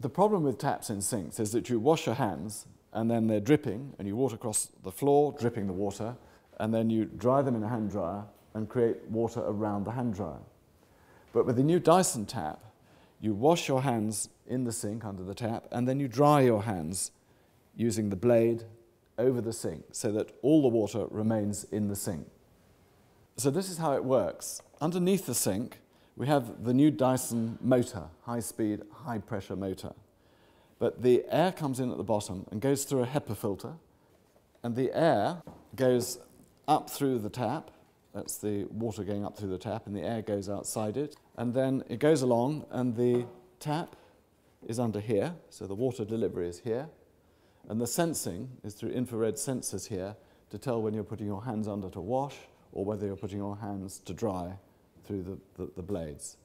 The problem with taps in sinks is that you wash your hands and then they're dripping and you water across the floor, dripping the water, and then you dry them in a hand dryer and create water around the hand dryer. But with the new Dyson tap, you wash your hands in the sink under the tap and then you dry your hands using the blade over the sink so that all the water remains in the sink. So this is how it works. Underneath the sink, we have the new Dyson motor, high speed, high pressure motor. But the air comes in at the bottom and goes through a HEPA filter, and the air goes up through the tap. That's the water going up through the tap, and the air goes outside it. And then it goes along, and the tap is under here, so the water delivery is here. And the sensing is through infrared sensors here to tell when you're putting your hands under to wash or whether you're putting your hands to dry through the, the, the blades.